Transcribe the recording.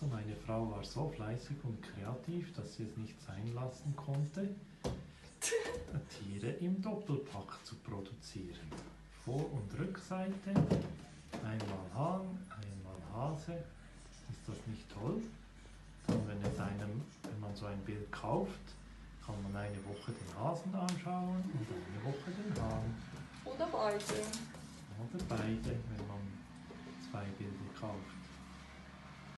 Also meine Frau war so fleißig und kreativ, dass sie es nicht sein lassen konnte, Tiere im Doppelpack zu produzieren. Vor- und Rückseite, einmal Hahn, einmal Hase. Ist das nicht toll? Dann, wenn, es einem, wenn man so ein Bild kauft, kann man eine Woche den Hasen anschauen und eine Woche den Hahn. Oder beide. Oder beide, wenn man zwei Bilder kauft.